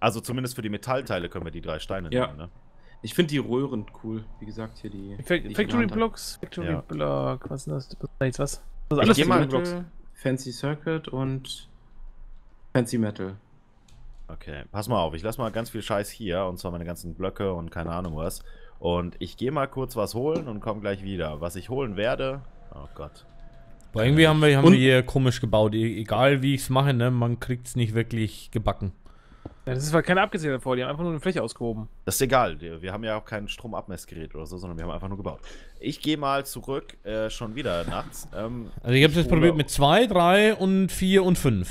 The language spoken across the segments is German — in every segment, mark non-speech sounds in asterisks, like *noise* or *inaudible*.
Also zumindest für die Metallteile können wir die drei Steine Ja. nehmen, ne? Ich finde die Röhren cool. Wie gesagt, hier die. Fa die ich Factory. Blocks, Factory Ja. Block, was ist das? Das ist jetzt was? Das ist Ich alles mal- Factory Blocks. Fancy Circuit und Fancy Metal. Okay, pass mal auf, ich lasse mal ganz viel Scheiß hier, und zwar meine ganzen Blöcke und keine Ahnung was. Und ich gehe mal kurz was holen und komme gleich wieder. Was ich holen werde. Oh Gott. Aber irgendwie haben wir, haben Und- wir hier komisch gebaut. E egal wie ich es mache, ne, man kriegt es nicht wirklich gebacken. Ja, das ist halt keine abgezählte vor, die haben einfach nur eine Fläche ausgehoben. Das ist egal, wir haben ja auch kein Stromabmessgerät oder so, sondern wir haben einfach nur gebaut. Ich gehe mal zurück, äh, schon wieder nachts. Ähm, Also ich habe es jetzt probiert mit 2, 3 und 4 und 5.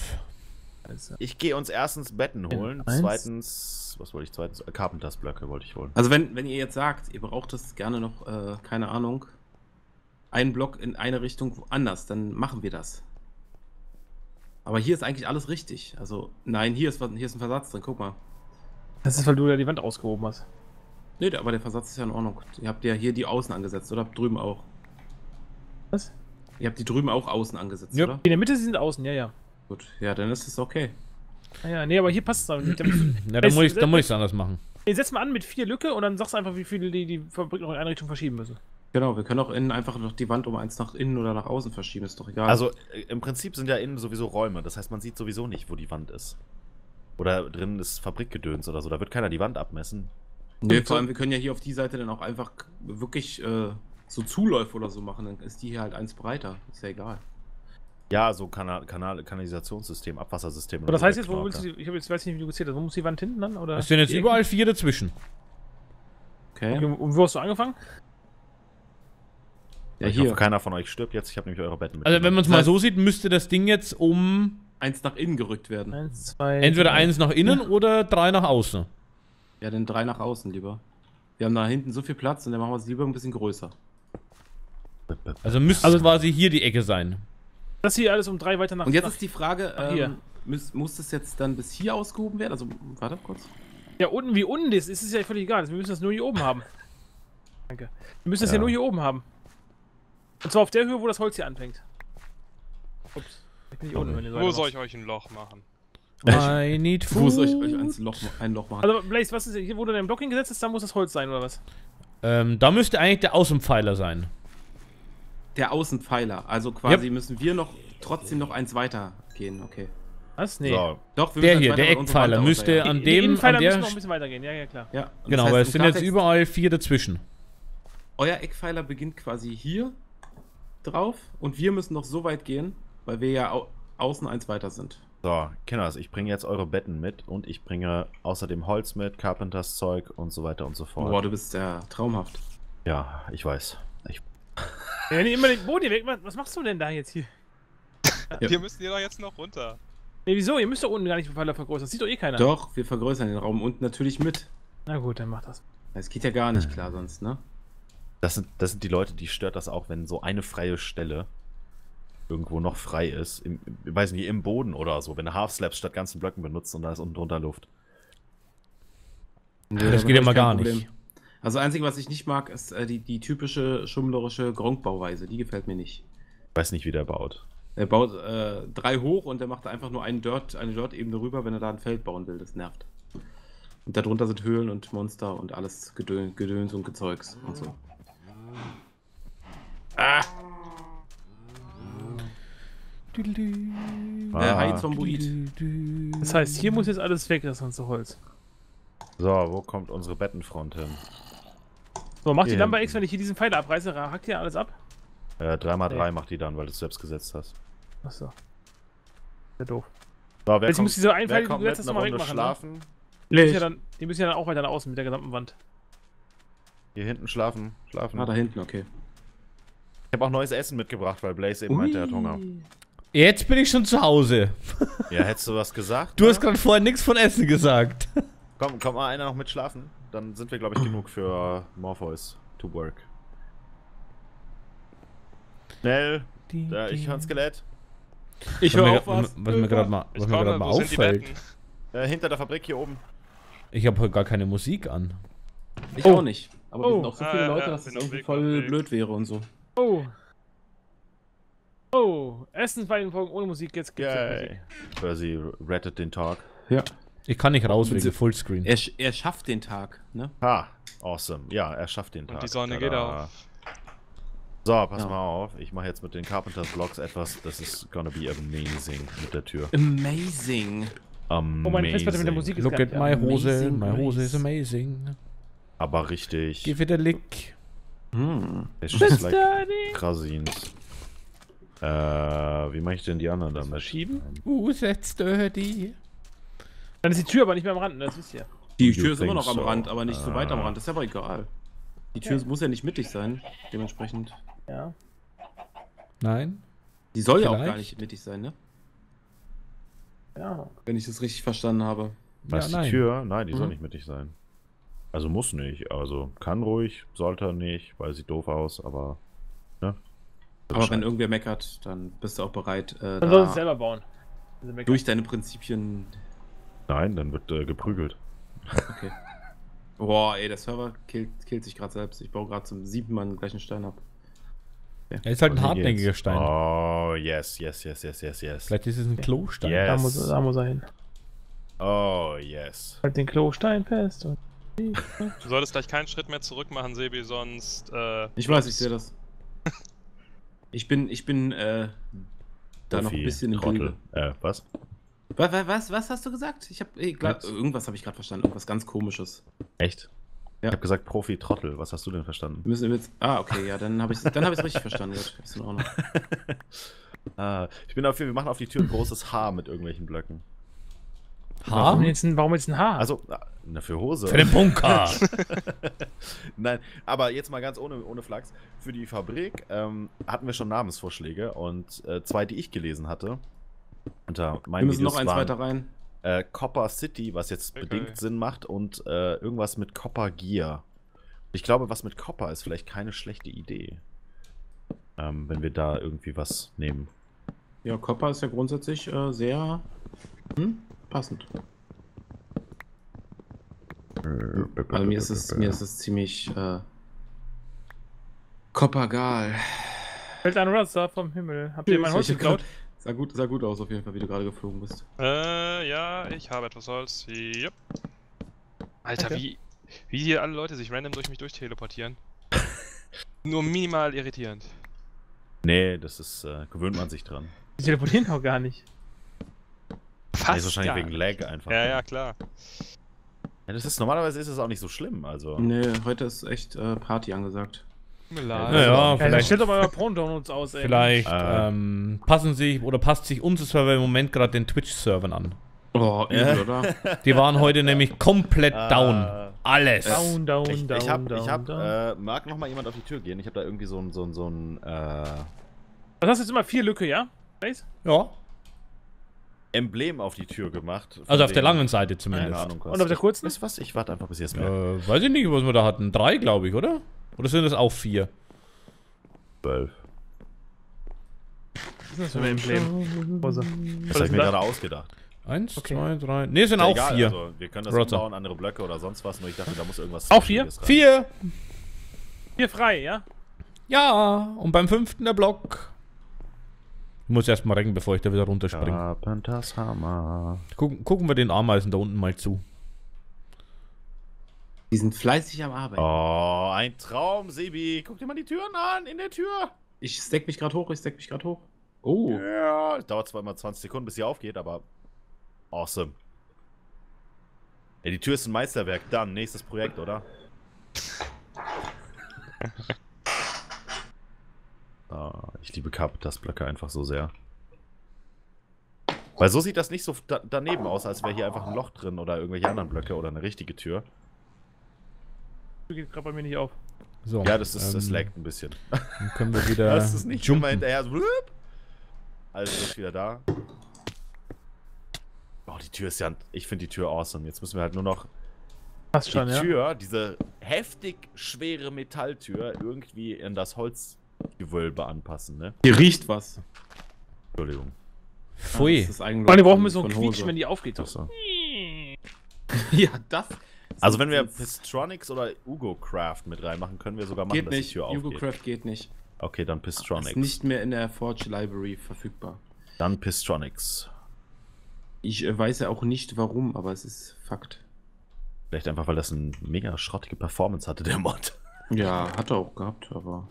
Also, Ich gehe uns erstens Betten holen, zweitens, was wollte ich zweitens? Äh, Carpenters Blöcke wollte ich holen. Also wenn, wenn ihr jetzt sagt, ihr braucht das gerne noch, äh, keine Ahnung, einen Block in eine Richtung woanders, dann machen wir das. Aber hier ist eigentlich alles richtig. Also, nein, hier ist, was- hier ist ein Versatz drin, guck mal. das ist, weil du ja die Wand ausgehoben hast. Nee, aber der Versatz ist ja in Ordnung. Ihr habt ja hier die Außen angesetzt, oder? Drüben auch. Was? Ihr habt die drüben auch außen angesetzt, Jupp. oder? In der Mitte sind außen, ja, ja. Gut, ja, dann ist es okay. Ah, ja, nee, aber hier passt es auch nicht. *clears throat* Ja, dann muss ich dann muss ich's anders machen. Nee, setz mal an mit vier Lücke und dann sagst du einfach, wie viele die, die Fabrik noch in eine Richtung verschieben müssen. Genau, wir können auch innen einfach noch die Wand um eins nach innen oder nach außen verschieben, ist doch egal. Also äh, im Prinzip sind ja innen sowieso Räume, das heißt man sieht sowieso nicht, wo die Wand ist. Oder drin ist Fabrikgedöns oder so, da wird keiner die Wand abmessen. Nö, vor allem, wir können ja hier auf die Seite dann auch einfach wirklich äh, so Zuläufe oder so machen, dann ist die hier halt eins breiter. Ist ja egal. Ja, so Kanal, Kanal Kanalisationssystem, Abwassersystem. Aber das heißt jetzt, wo willst du, die- ich hab jetzt weiß nicht, wie du gezählt hast, wo muss die Wand hinten dann? Oder? Es sind jetzt überall vier dazwischen. Okay. Okay, und wo hast du angefangen? Ja, ich hier. hoffe, keiner von euch stirbt jetzt. Ich habe nämlich eure Betten Also wenn man es mal so sieht, müsste das Ding jetzt um Eins nach innen gerückt werden. Eins, zwei. entweder drei. eins nach innen oder drei nach außen. Ja, dann drei nach außen lieber. Wir haben da hinten so viel Platz und dann machen wir es lieber ein bisschen größer. Also müsste Also- quasi hier die Ecke sein. Das hier alles um drei weiter nach Und jetzt nach, ist die Frage, ähm, muss, muss das jetzt dann bis hier ausgehoben werden? Also, warte kurz. Ja, unten wie unten ist, ist es ja völlig egal. Wir müssen das nur hier oben haben. *laughs* Danke. Wir müssen das ja. Ja. nur hier oben haben. Und zwar auf der Höhe, wo das Holz hier anfängt. Ups. Ich bin nicht unten, wenn ihr Wo soll ich euch ein Loch machen? I need food. Wo soll ich euch eins Loch, ein Loch machen? Also, Blaze, was ist hier, wo du deinen Block hingesetzt hast, da muss das Holz sein, oder was? Ähm, da müsste eigentlich der Außenpfeiler sein. der Außenpfeiler. Also quasi müssen wir noch trotzdem noch eins weiter gehen. Okay. Was? Nee. So, Doch, wir Der müssen hier, eins der Eckpfeiler müsste an dem, die der müssen noch ein bisschen weitergehen, ja, ja, klar. Ja, das Genau, heißt weil es sind jetzt überall vier dazwischen. Euer Eckpfeiler beginnt quasi hier drauf und wir müssen noch so weit gehen, weil wir ja au außen eins weiter sind. so, Kinders, ich bringe jetzt eure Betten mit und ich bringe außerdem Holz mit, Carpenters Zeug und so weiter und so fort. Boah, du bist ja traumhaft. Ja, ich weiß. Ich, *laughs* Ja, nee, immer den Boden weg. Was- Was machst du denn da jetzt hier? Ja. *laughs* Wir müssen hier doch jetzt noch runter. Nee, wieso? Ihr müsst doch unten gar nicht Pfeiler vergrößern. Das sieht doch eh keiner. Doch, wir vergrößern den Raum unten natürlich mit. Na gut, dann mach das. Das geht ja gar nicht klar sonst, ne? Das, sind, das sind die Leute, die stört das auch, wenn so eine freie Stelle irgendwo noch frei ist. Im, im, ich weiß nicht, im Boden oder so. Wenn du Half-Slabs statt ganzen Blöcken benutzt und da ist unten drunter Luft. Nö, Das da geht ja mal gar Problem. nicht. Also, einzige, was ich nicht mag, ist äh, die, die typische schummlerische Gronkbauweise. Die gefällt mir nicht. Ich weiß nicht, wie der baut. Er baut äh, drei hoch und der macht da einfach nur einen Dirt, eine Dirt-Ebene rüber, wenn er da ein Feld bauen will. Das nervt. Und darunter sind Höhlen und Monster und alles Gedön, Gedöns und Gezeugs und so. Ah! Äh, Ah. Zomboid. Das heißt, hier muss jetzt alles weg, das ganze Holz. So, wo kommt unsere Bettenfront hin? So, mach die Hier Lampe hinten. X, wenn ich hier diesen Pfeiler abreiße, hackt hier alles ab? Äh, 3x3 Nee. macht die dann, weil du es selbst gesetzt hast. Achso. Sehr doof. So, wer Jetzt muss diese einen wer Pfeil, die kommt du mit jetzt hast, einer nochmal wegmachen. Ne? Die müssen, ja dann, die müssen ja dann auch weiter nach außen mit der gesamten Wand. Hier hinten schlafen. Schlafen. Ah, da hinten, okay. Ich habe auch neues Essen mitgebracht, weil Blaze eben meinte, er hat Hunger. Jetzt bin ich schon zu Hause. *laughs* Ja, hättest du was gesagt? Du ne? hast gerade vorher nichts von Essen gesagt. *laughs* Komm, kommt mal einer noch mit schlafen? Dann sind wir, glaube ich, genug für Morpheus to work. Schnell. Da, ich höre ein Skelett. Ich höre auf was. was mir gerade mal, mir mal auffällt. Äh, hinter der Fabrik hier oben. Ich habe heute gar keine Musik an. Ich Oh. auch nicht. Aber wir Oh. sind auch so viele Ah, Leute, ja, dass es irgendwie voll blöd wäre und so. Oh. Oh. Erstens bei den Folgen ohne Musik, jetzt gibt's ja Yay. Percy rettet den Tag. Ja. Ich kann nicht raus wegen sie- Fullscreen. Er, sch- er schafft den Tag, ne? Ha, awesome. Ja, er schafft den Tag. Und die Sonne geht Tada. auf. So, pass Ja. mal auf. Ich mache jetzt mit den Carpenters Blocks etwas. Das ist gonna be amazing mit der Tür. Amazing. Amazing. Oh, meine Festplatte mit der Musik ist Look at my. Hose, Amazing my Hose is amazing. Aber richtig. Give it a lick. Hm. It's just like. Krasins. Äh, wie mache ich denn die anderen damit? Verschieben? Uh, that's dirty. Dann ist die Tür aber nicht mehr am Rand, ne? das wisst ihr. Die Tür ist immer noch am so? Rand, aber nicht so weit am Ah. Rand. Das ist aber egal. Die Tür Ja. muss ja nicht mittig sein, dementsprechend. Ja. Nein? Die soll ja auch Vielleicht. gar nicht mittig sein, ne? Ja. Wenn ich das richtig verstanden habe. Was, ja, die nein. Tür? Nein, die soll Mhm. nicht mittig sein. Also muss nicht. Also kann ruhig, sollte nicht, weil sieht doof aus, aber. Ne? Aber wenn irgendwer meckert, dann bist du auch bereit, äh, Man soll es selber bauen. Also durch deine Prinzipien. Nein, dann wird äh, geprügelt. Okay. *laughs* Boah, ey, der Server killt, killt sich gerade selbst. Ich baue gerade zum siebten Mal den gleichen Stein ab. Er ist halt ein hartnäckiger geht's. Stein. Oh, yes, yes, yes, yes, yes, yes. Vielleicht ist es ein Klostein. Yeah. Da Yes. muss, da muss er hin. Oh, yes. Halt den Klostein fest. Und Du solltest gleich keinen Schritt mehr zurück machen, Sebi, sonst. Äh, Ich weiß, ich sehe das. Ich bin, ich bin, äh, da noch ein bisschen im Trottel. Äh, was? Was, was, was hast du gesagt? Ich habe Was? irgendwas habe ich gerade verstanden, irgendwas ganz komisches. Echt? Ja. Ich habe gesagt Profi Trottel. Was hast du denn verstanden? Wir müssen jetzt. Ah, okay, ja, dann habe ich dann habe ich es richtig verstanden. Gut, ist in Ordnung. *laughs* Ah, ich bin dafür, wir machen auf die Tür ein großes H mit irgendwelchen Blöcken. Warum, Haar? jetzt ein, warum jetzt ein Haar? Also, ah, na, für Hose. Für den Bunker. *laughs* Nein, aber jetzt mal ganz ohne, ohne Flachs. Für die Fabrik ähm, hatten wir schon Namensvorschläge und äh, zwei, die ich gelesen hatte. Unter Wir meinen müssen Videos noch eins waren, weiter rein. Äh, Copper City, was jetzt Okay. bedingt Sinn macht, und äh, irgendwas mit Copper Gear. Ich glaube, was mit Copper ist vielleicht keine schlechte Idee. Ähm, wenn wir da irgendwie was nehmen. Ja, Copper ist ja grundsätzlich äh, sehr hm, passend. Also mir ist es, mir ist es ziemlich äh, Coppergal. Fällt ein Raster vom Himmel. Habt ihr mein Holz geklaut? Sah gut, sah gut aus auf jeden Fall, wie du gerade geflogen bist. äh, ja, ich habe etwas Holz. Yep. Alter, Okay. wie, wie hier alle Leute sich random durch mich durchteleportieren. *laughs* Nur minimal irritierend. Nee, das ist, äh, gewöhnt man sich dran. Die teleportieren auch gar nicht. Nee, ist wahrscheinlich wegen. Lag einfach. Ja, ja, klar. Ja, das ist, normalerweise ist es auch nicht so schlimm, also. Nee, heute ist echt äh, Party angesagt. Tut mir leid. Naja, Ja, vielleicht, stellt doch mal eure Porn-Downloads aus, ey. vielleicht Äh. ähm, passen sich oder passt sich unser Server im Moment gerade den Twitch-Servern an. Oh, übel, oder? *laughs* Die waren heute nämlich komplett Ah. down. Alles. Down, down, Ich, down, ich hab, down, ich hab, down. äh, mag noch mal jemand auf die Tür gehen. Ich habe da irgendwie so ein, so ein, so ein, äh, Was hast du jetzt immer? Vier Lücke, ja? Weiß? Ja. Emblem auf die Tür gemacht. Also auf der langen Seite Keine zumindest. Ahnung. was. Und auf der kurzen? Weißt du was? Ich warte einfach, bis ihr es merkt. Äh, weiß ich nicht, was wir da hatten. Drei, glaube ich, oder? Oder sind es auch vier? Zwölf. Was ist das für ein Emblem? Das habe ich ist mir das? gerade ausgedacht. Eins, Okay. zwei, drei. Ne, sind Ist ja auch egal, vier. Also, wir können das Roger. umbauen, andere Blöcke oder sonst was. Nur ich dachte, da muss irgendwas. Auch vier? Vier. Vier frei, ja? Ja, und beim fünften der Block. Ich muss erst mal recken, bevor ich da wieder runterspringe. Carpenters Hammer. Gucken, gucken wir den Ameisen da unten mal zu. Die sind fleißig am Arbeiten. Oh, ein Traum, Sebi. Guck dir mal die Türen an, in der Tür. Ich stack mich gerade hoch, ich stack mich gerade hoch. Oh, Ja, dauert zwar immer 20 Sekunden, bis sie aufgeht, aber awesome. Ja, die Tür ist ein Meisterwerk. Dann, nächstes Projekt, oder? *laughs* Ah, ich liebe Carpentersblöcke einfach so sehr. Weil so sieht das nicht so da daneben aus, als wäre hier einfach ein Loch drin oder irgendwelche anderen Blöcke oder eine richtige Tür. Die geht gerade bei mir nicht auf. So, Ja, das ist, das ähm, laggt ein bisschen. Dann können wir *laughs* wieder Das ist nicht immer jumpen. hinterher. So, blub. also ist wieder da. Oh, die Tür ist ja. Ich finde die Tür awesome. Jetzt müssen wir halt nur noch Passt die schon, ja? Tür, diese heftig schwere Metalltür, irgendwie in das Holzgewölbe anpassen, ne? hier riecht was. Entschuldigung. Pfui. Das ist eigentlich Vor allem brauchen wir so ein. Quietschen, wenn die aufgeht. So. *laughs* Ja, das. Also wenn wir das Pistronics oder Ugo Craft mit reinmachen, können wir sogar machen, geht dass die nicht. Tür Hugo aufgeht. Craft geht nicht. Okay, dann Ist Pistronics. nicht mehr in der Forge Library verfügbar. Dann Pistronics. Ich äh, weiß ja auch nicht warum, aber es ist Fakt. Vielleicht einfach, weil das eine mega schrottige Performance hatte, der Mod. Ja, hat er auch gehabt, aber.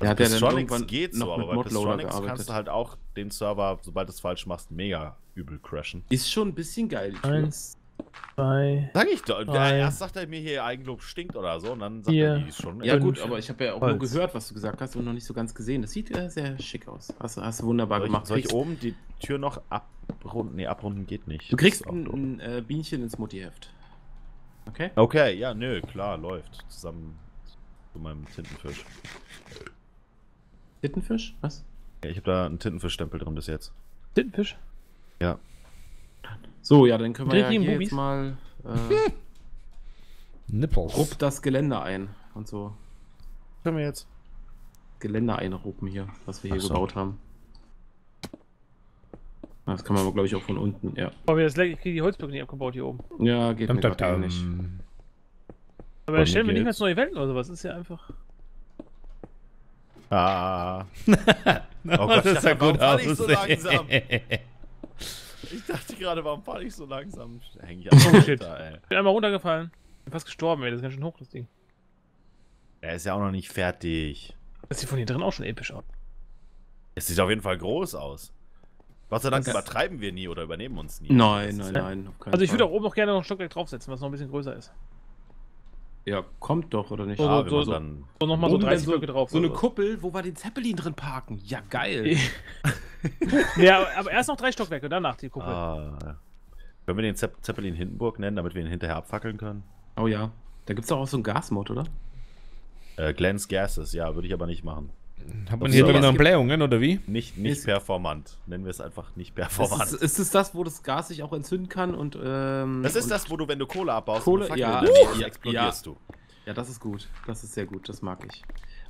Also hat ja dann Pistronics irgendwann geht so, noch aber mit bei Pistronics kannst du halt auch den Server, sobald du es falsch machst, mega übel crashen. Ist schon ein bisschen geil. Eins, zwei. Sag ich doch. Drei. Erst sagt er mir hier, Eigenlob stinkt oder so und dann sagt Vier. er, die ist schon. Ja, Fünf. gut, aber ich habe ja auch nur Holz. gehört, was du gesagt hast und noch nicht so ganz gesehen. Das sieht äh, sehr schick aus. Hast, du- hast du wunderbar Soll ich, gemacht. soll ich oben die Tür noch abrunden? Nee, abrunden geht nicht. du kriegst ein, ein äh, Bienchen ins Muttiheft. Okay? Okay, ja, nö, klar, läuft. Zusammen zu meinem Tintenfisch. Tittenfisch? Was? Ja, ich habe da einen Tintenfischstempel drin bis jetzt. Tintenfisch. Ja. So, ja, dann können wir ja Dreh Bubis. jetzt mal äh, *laughs* Nipples. rupp das Geländer ein und so. Können wir jetzt? Geländer einruppen hier, was wir hier Ach so. gebaut haben. Das kann man aber, glaube ich, auch von unten, ja. Aber wir das ich kriege die Holzblöcke nicht abgebaut hier oben. Ja, geht Dum, mir dum, dum. nicht. Aber da stellen wir nicht geht's. ganz neue Welten oder sowas. Das ist ja einfach. Ah. *laughs* Oh Gott, das sah warum gut aus. ich so langsam? *laughs* Ich dachte gerade, warum fahre ich so langsam? Häng ich einfach Oh, shit. ey. Ich bin einmal runtergefallen. Bin fast gestorben, ey. Das ist ganz schön hoch, das Ding. Er ist ja auch noch nicht fertig. Das sieht von hier drin auch schon episch aus. Es sieht auf jeden Fall groß aus. Gott sei Dank Das- übertreiben wir nie oder übernehmen uns nie. Nein, nein, nein. Also ich würde auch oben noch gerne noch ein Stockwerk draufsetzen, was noch ein bisschen größer ist. Ja, kommt doch, oder nicht? So, Ja, so, so, dann So nochmal so Oben 30 dann Blöcke drauf. So eine was. Kuppel, wo wir den Zeppelin drin parken. Ja, geil. *laughs* Ja, aber- erst noch drei Stockwerke, danach die Kuppel. Ah, ja. Können wir den Zepp Zeppelin Hindenburg nennen, damit wir ihn hinterher abfackeln können? Oh ja. Da gibt es doch auch so einen Gasmod, oder? Äh, Glens Gases, ja, würde ich aber nicht machen. Hat man hier noch Blähungen, oder wie? Nicht, nicht Ist- performant. Nennen wir es einfach nicht performant. ist, ist es das, wo das Gas sich auch entzünden kann und. Ähm, Das ist und, das, wo du, wenn du Kohle abbaust, Kohle- ja, ist, ja, explodierst du. Ja, das ist gut. Das ist sehr gut. Das mag ich.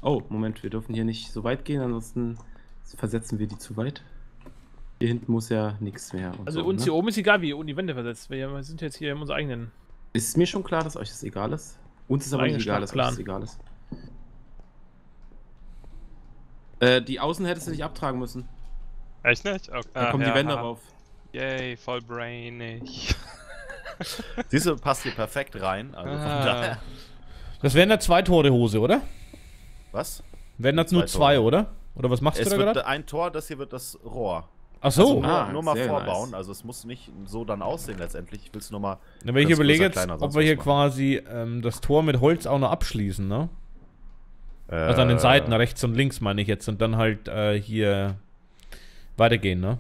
Oh, Moment, wir dürfen hier nicht so weit gehen, ansonsten versetzen wir die zu weit. Hier hinten muss ja nichts mehr. und Also so, uns ne? hier oben ist egal, wie ihr unten die Wände versetzt. Wir sind jetzt hier in unserer eigenen. Ist mir schon klar, dass euch das egal ist. Uns ist aber nicht egal, dass euch das egal ist. Äh, die Außen hättest du nicht abtragen müssen. Echt nicht? Okay. Da kommen die Wände rauf. Yay, voll brainig. *laughs* Siehst du, passt hier perfekt rein. Also von Ah. daher. Das wären ja zwei Tore Hose, oder? Was? Wären das Zwei nur zwei, Tore. oder? Oder was machst Es du da wird gerade? ein Tor, das hier wird das Rohr. Ach so. Also nur, Ah, nur mal vorbauen. nice. Also es muss nicht so dann aussehen letztendlich. Ich will es nur mal. Na, wenn ich überlege jetzt, ob wir hier quasi ähm, das Tor mit Holz auch noch abschließen, ne? Also an den äh, Seiten, rechts und links meine ich jetzt. Und dann halt äh, hier weitergehen, ne?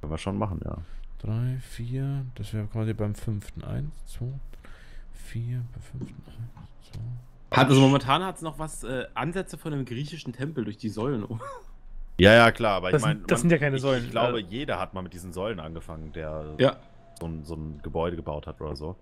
Können wir schon machen, ja. Drei, vier, das wäre quasi beim fünften. Eins, zwei, vier, beim fünften. Eins, zwei. Hat, also momentan hat es noch was, äh, Ansätze von einem griechischen Tempel durch die Säulen. *laughs* Ja, ja, klar. Aber Das ich meine, das sind ja keine ich, Säulen, Ich glaube, also- jeder hat mal mit diesen Säulen angefangen, der Ja, so, ein, so ein Gebäude gebaut hat oder so.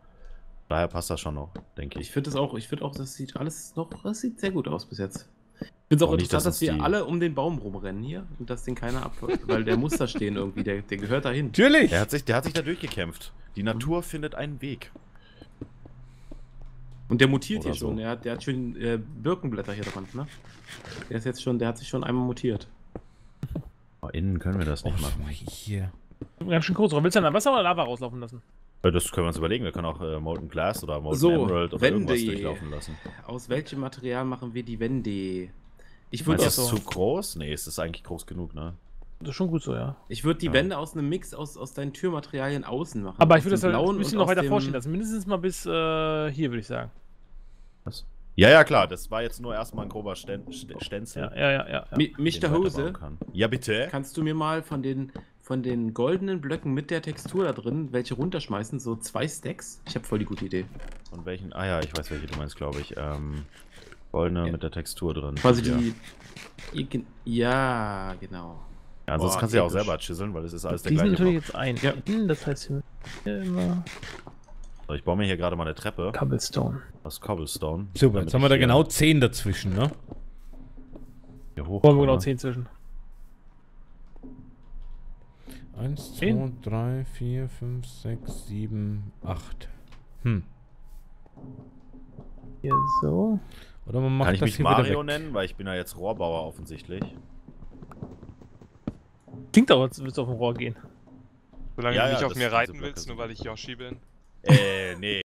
Daher passt das schon noch, denke ich ich. finde das auch, ich finde auch, das sieht alles noch, das sieht sehr gut aus bis jetzt. Ich finde es auch Auch nicht, interessant, dass dass, wir die- alle um den Baum rumrennen hier und dass den keiner ab, weil der muss da stehen irgendwie, der, der gehört dahin. Natürlich! Der hat sich, der hat sich da durchgekämpft. Die Natur findet einen Weg. Und der mutiert Oder hier schon, so. der hat, der hat schon äh, Birkenblätter hier dran, ne? Der ist jetzt schon, der hat sich schon einmal mutiert. Aber innen können wir das Oh, nicht was machen. hier? Ganz schön kurz. Willst du dann Wasser oder Lava rauslaufen lassen? Äh, Das können wir uns überlegen. Wir können auch äh, Molten Glass oder Molten So, Emerald oder Wände. irgendwas durchlaufen lassen. Aus welchem Material machen wir die Wände? Ich würde das das ist so. zu groß? Nee, es ist eigentlich groß genug, ne? Das ist schon gut so, ja. ich würd die Ja. Wände aus einem Mix aus, aus deinen Türmaterialien außen machen. Aber ich würde das halt ein bisschen noch weiter dem- vorstehen lassen. Mindestens mal bis äh, hier, würde ich sagen. Was? Ja, ja, klar. Das war jetzt nur erstmal ein grober Sten St Stenzel. Ja, ja, ja. ja, ja. Mi- den Mr. man Hose. Ja, bitte. kannst du mir mal von den, von den goldenen Blöcken mit der Textur da drin welche runterschmeißen? So zwei Stacks? Ich habe voll die gute Idee. Und welchen? Ah ja, ich weiß, welche du meinst, glaube ich. Ähm, goldene Ja. mit der Textur drin. Quasi ja. die. Ja, genau. Ja, ansonsten Boah, kannst du ja auch selber chiseln, weil es ist alles der Die sind gleiche. natürlich jetzt ein. Ja. Das heißt, hier immer So, ich baue mir hier gerade mal eine Treppe Cobblestone. aus Cobblestone. Super, jetzt haben wir ich da genau 10 dazwischen, ne? Hier hoch. Wollen wir genau 10 zwischen. 1, 2, Zehn? 3, 4, 5, 6, 7, 8. Hm. Hier so. Oder man macht Kann ich das mich hier Mario nennen, weil ich bin ja jetzt Rohrbauer offensichtlich. Klingt auch, als würdest du auf dem Rohr gehen. Solange Ja, du ja, nicht auf das- mir reiten willst, nur weil ich Yoshi bin. Äh, nee,